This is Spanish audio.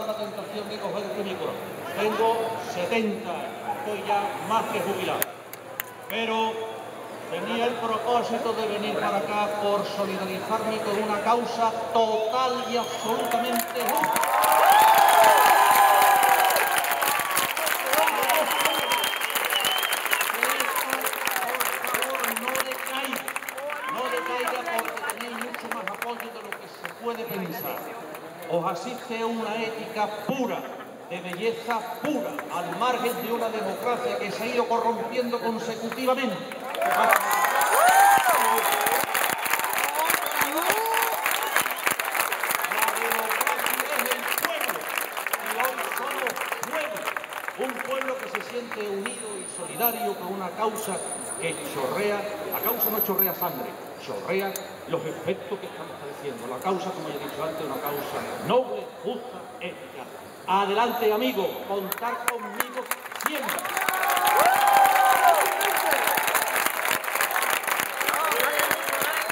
la tentación de coger este micrófono. Tengo 70 estoy ya más que jubilado. Pero tenía el propósito de venir para acá por solidarizarme con una causa total y absolutamente justa. puede pensar. Os asiste una ética pura, de belleza pura, al margen de una democracia que se ha ido corrompiendo consecutivamente. Un pueblo que se siente unido y solidario con una causa que chorrea, la causa no chorrea sangre, chorrea los efectos que estamos padeciendo. La causa, como ya he dicho antes, es una causa noble, justa, ética. Adelante, amigos, contar conmigo.